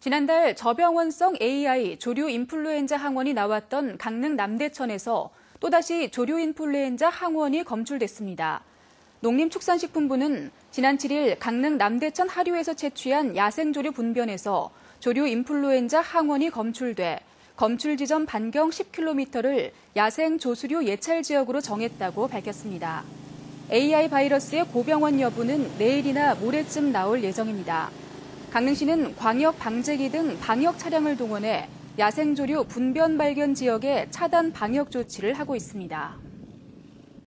지난달 저병원성 AI 조류 인플루엔자 항원이 나왔던 강릉 남대천에서 또다시 조류 인플루엔자 항원이 검출됐습니다. 농림축산식품부는 지난 7일 강릉 남대천 하류에서 채취한 야생조류 분변에서 조류 인플루엔자 항원이 검출돼 검출 지점 반경 10km를 야생 조수류 예찰 지역으로 정했다고 밝혔습니다. AI 바이러스의 고병원 여부는 내일이나 모레쯤 나올 예정입니다. 강릉시는 광역 방제기 등 방역 차량을 동원해 야생조류 분변 발견 지역에 차단 방역 조치를 하고 있습니다.